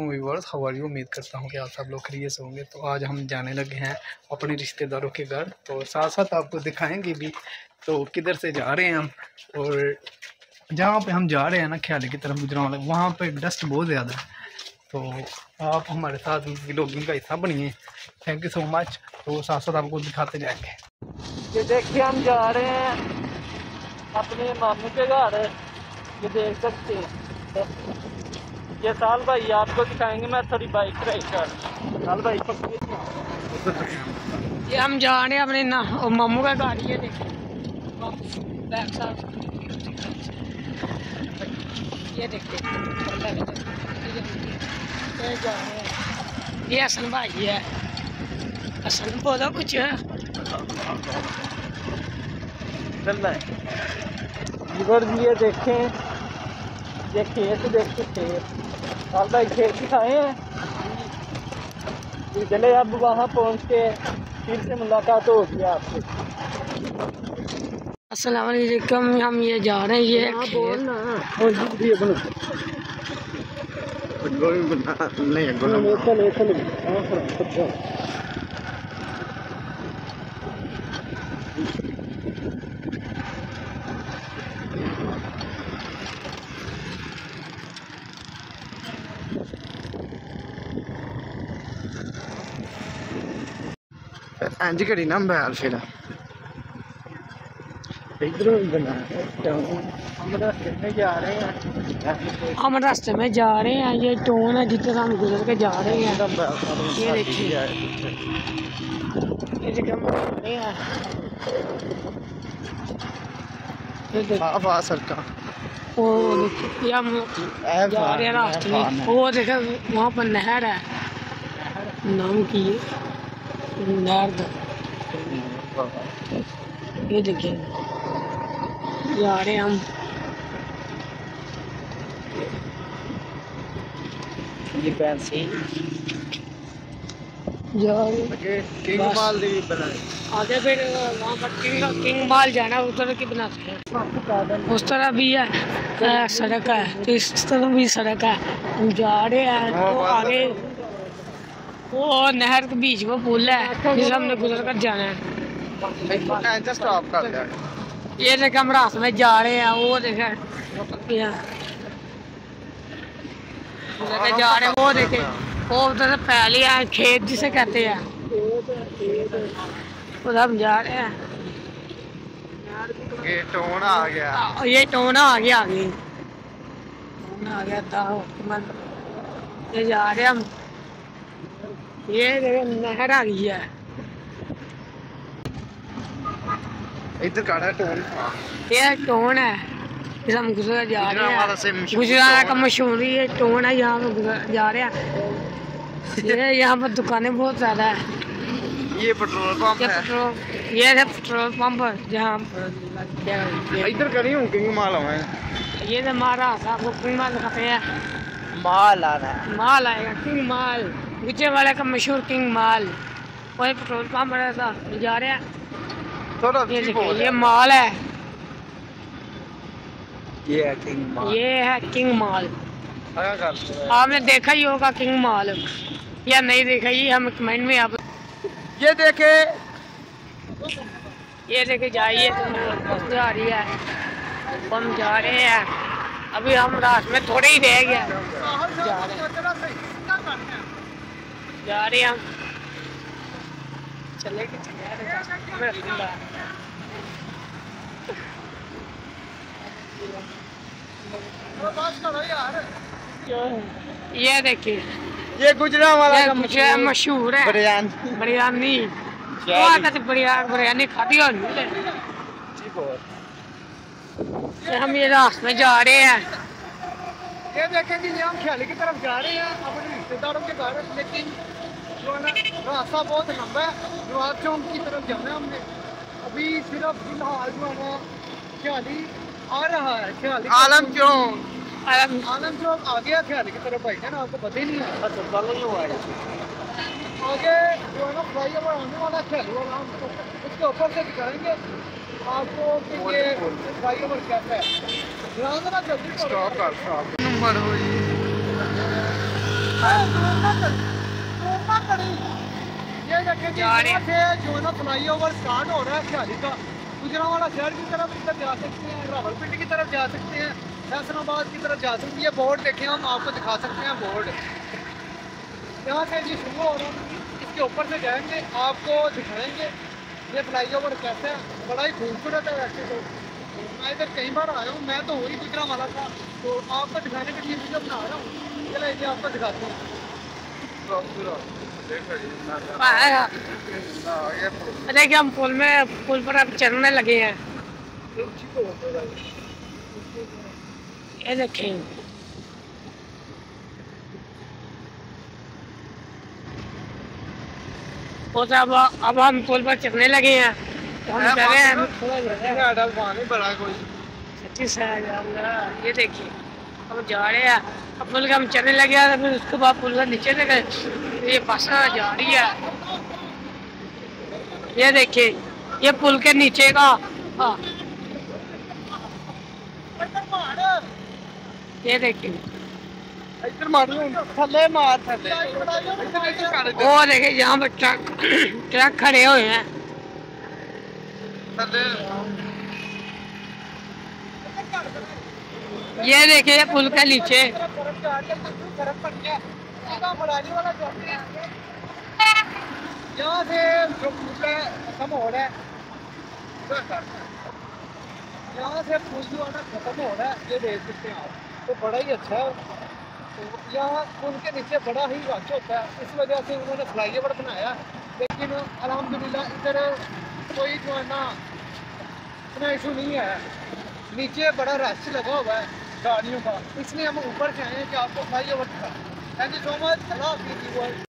वालेकुम व्यूवर्स हवारी उम्मीद करता हूँ कि आप सब लोग खरीय से होंगे तो आज हम जाने लगे हैं अपने रिश्तेदारों के घर तो साथ साथ आपको दिखाएँगे भी तो किधर से जा रहे हैं हम और जहाँ पे हम जा रहे हैं ना ख्याल की तरफ़ गुजरा वाले वहाँ पे डस्ट बहुत ज़्यादा है तो आप हमारे साथ ब्लॉगिंग का हिस्सा बनिए थैंक यू सो मच तो साथ साथ आपको दिखाते जाएँगे ये देखिए, हम जा रहे हैं अपने मामू के घर। ये देख सकते हैं। ये साल भाई आपको दिखाएँगे मैं थोड़ी बाइक राइड कर साल भाई ये हम जा रहे हैं अपने ना मामू का घर ये देखिए। ये देखिए। ये हैं। हसन भाई है। हसन बोलो कुछ। है ये देखें। ये खेत देखते खेत। और भाई खेत दिखाए हैं ये चले अब वहाँ पहुँच के फिर से मुलाकात होगी आपसे अस्सलाम वालेकुम हम ये जा रहे हैं ये खेत ना बैल फिर हम रास्ते में जा रहे हैं। हम रास्ते में जा रहे हैं ये टोन है जिधर हम गुजर के जा रहे हैं। ये देखिए। ये जगह हम जा रहे ये देखिए। सरका वो देखिए हम जा रहे रास्ते में। वो देखो वहाँ पर नहर है। नाम की है ये देखिए जा रहे हम ये पैसे जा रहे किंग माल दी आगे फिर वहाँ पर किंग किंग माल जाना है, उस तरह की बनाते हैं। उस तरह भी है सड़क है तो इस तरह भी सड़क है। हम जा रहे हैं तो आगे वो नहर के बीच में पुल है जिसे हमने गुजर कर जाना है। स्टॉप कर ये देखे हम रास्ते में जा रहे हैं वो देखे जा रहे हैं वो देखे वो उधर पहले है खेत जिसे कहते हैं। उधर हम जा रहे हैं। ये टोन आ गया। ये टोना आ गया आगे। टोना आ गया था मन। ये जा रहे हम। ये देखो नहर आ गई है। इधर काड़ा टोन। ये टोन है। जिसे हम गुजरा जा रहे हैं। गुजरात का। मशहूर ये टोन है यहाँ पे गुजर जा रहे हैं। ये यहाँ पर दुकानें बहुत ज़्यादा है। ये पेट्रोल पंप ये है। पेट्रोल ये है पेट्रोल पंप जहाँ पर इधर करी हूँ किंग माल हमें ये तो हमारा आपको किंग माल दिखाते हैं? माल आ रहा है। माल आएगा किंग माल। वाले का मशहूर किंग माल। वही पेट्रोल पंप रहता जा रहे हैं। थोड़ा ये सी ये माल है। ये है किंग माल। ये है किंग माल। आपने देखा ही होगा किंग माल। या नहीं देखा ये हम कमेंट में आप ये देखे। ये लेके जाइए बस जा रही है। हम जा रहे हैं। अभी हम रास्ते में थोड़े ही रह गए। जा रहे हैं। जा रहे हैं हम। चले के चले ये देखिए। ये गुजरा वाला मुझे मशहूर है। बिरयानी। बिरयानी। वहाँ का तो बिरयानी खाती हो। हम ये रास्ते में जा रहे हैं। ये देखेंगे ये हम ख्याली की तरफ़ जा रहे हैं अपने रिश्तेदारों के घर लेकिन जो है ना रास्ता बहुत लंबा है। नवाब चौक की तरफ़ जाना है हमने। अभी सिर्फ़ फ़िलहाल जो है ना ख्याली आ रहा है ख्याली आलम चौक। अरे आलम चौक आ गया ख्याली की तरफ़ भाई है ना आपको पता ही नहीं है। अच्छा कल ही हुआ है। आगे जो है ना फ्लाई ओवर आने वाला है ख्याली वाला हम उसके ऊपर से दिखाएँगे आपको कि ये फ्लाई ओवर कैसा है? ध्यान देना जल्दी स्टॉप कर स्टॉप नंबर हो जी ये देखें जो फ्लाई ओवर स्टार्ट हो रहा है ख्याली का शहर की तरफ़ इधर जा सकते हैं रावलपिंडी की तरफ़ जा सकते हैं। फैसलाबाद की तरफ़ जा सकते हैं बोर्ड देखें, हम आपको दिखा सकते हैं बोर्ड। यहाँ से जी शुरू हो रहा है, इसके ऊपर से जाएँगे, आपको दिखाएँगे। ये फ्लाई ओवर कैसा है? बड़ा ही खूबसूरत है वैसे तो। मैं इधर कई बार आया हूँ, मैं तो वही गुजरा वाला था तो आपको दिखाने के लिए बना रहा हूँ। चलो ये आपको दिखाते हैं। देखिए हम पुल में पुल पर अब चलने लगे हैं? ये देखें। वो तो अब अब हम पुल पर चलने लगे हैं। तो हम चल हैं। थोड़ा जा रहे। बड़ा कोई सच्ची से ये देखिए अब जा रहे हैं। अब पुल हम चलने लगे फिर उसके बाद पुल नीचे ये बस जा रही है। ये देखिए ये पुल के नीचे का हाँ। ये देखिए। वो देखे यहाँ पर ट्रक ट्रक खड़े हुए हैं। ये देखिए पुल के नीचे। यहाँ से पुल जो है ना खत्म हो रहा है। ये देख सकते हैं आप। तो बड़ा ही अच्छा है। तो यहाँ पुल के नीचे बड़ा ही रश होता है। इस वजह से उन्होंने फ्लाई ओवर बनाया लेकिन अल्हम्दुलिल्लाह, इधर कोई जो है ना इतना इशू नहीं है। नीचे बड़ा रश लगा हुआ है गाड़ियों का। इसलिए हम ऊपर से आए हैं कि आपको flyover thank you so much